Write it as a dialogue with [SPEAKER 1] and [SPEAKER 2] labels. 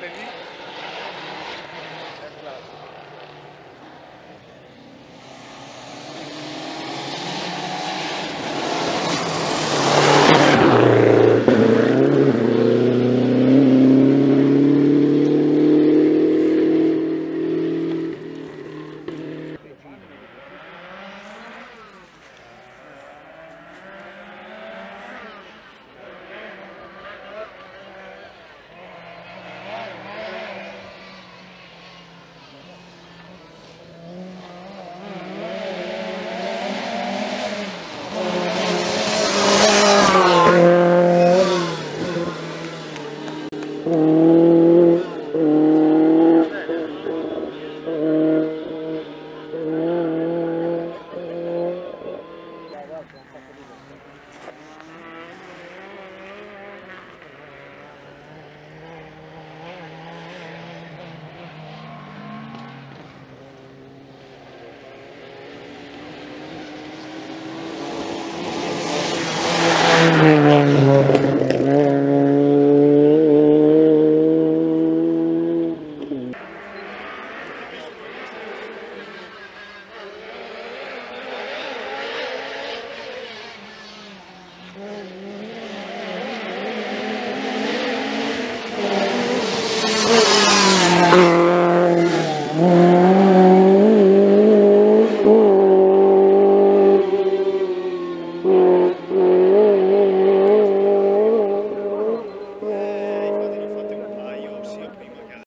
[SPEAKER 1] Benny. Amen.